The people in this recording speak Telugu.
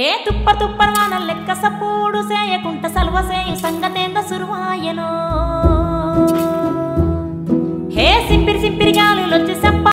హే తుప్ప తుప్పర్వాన లెక్క సపోడు సేయకుంట సల్వ సేయు సంగతేంద సురువాయనో